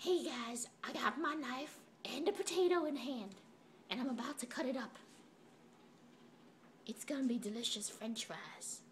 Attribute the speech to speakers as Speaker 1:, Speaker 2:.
Speaker 1: Hey guys, I got my knife and a potato in hand, and I'm about to cut it up. It's gonna be delicious french fries.